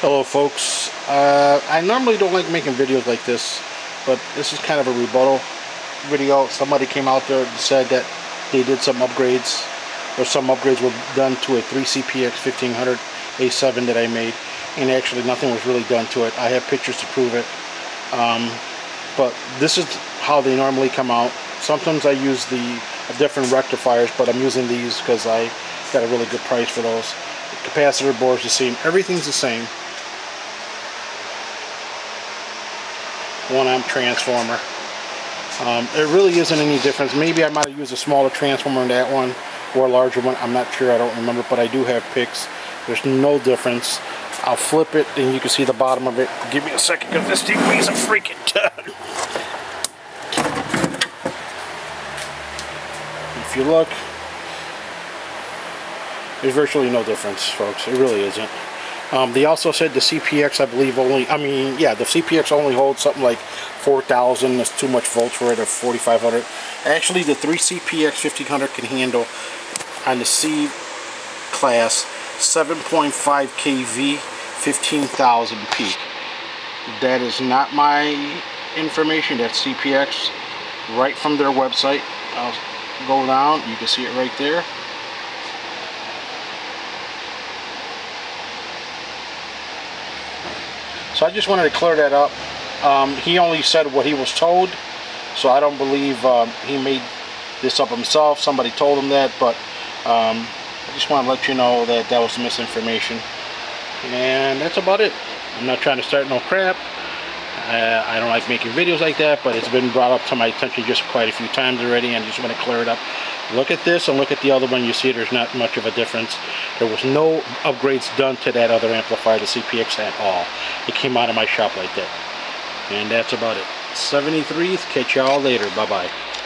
Hello folks, uh, I normally don't like making videos like this, but this is kind of a rebuttal video. Somebody came out there and said that they did some upgrades, or some upgrades were done to a 3CPX 1500 A7 that I made, and actually nothing was really done to it. I have pictures to prove it, um, but this is how they normally come out. Sometimes I use the different rectifiers, but I'm using these because I got a really good price for those. Capacitor board's the same. Everything's the same. One amp transformer. Um, it really isn't any difference. Maybe I might have used a smaller transformer in that one or a larger one. I'm not sure. I don't remember, but I do have pics. There's no difference. I'll flip it and you can see the bottom of it. Give me a second because this thing weighs a freaking. If you look, there's virtually no difference, folks. It really isn't. Um, they also said the CPX, I believe, only, I mean, yeah, the CPX only holds something like 4,000. That's too much volts for it, or 4,500. Actually, the 3CPX 1500 can handle, on the C class, 7.5 kV, 15,000 peak. That is not my information. That's CPX right from their website. I'll go down you can see it right there so I just wanted to clear that up. Um, he only said what he was told so I don't believe um, he made this up himself. Somebody told him that but um, I just want to let you know that that was misinformation. And that's about it. I'm not trying to start no crap uh, I don't like making videos like that, but it's been brought up to my attention just quite a few times already, and I just want to clear it up. Look at this and look at the other one. You see there's not much of a difference. There was no upgrades done to that other amplifier, the CPX, at all. It came out of my shop like that. And that's about it. 73th. Catch y'all later. Bye-bye.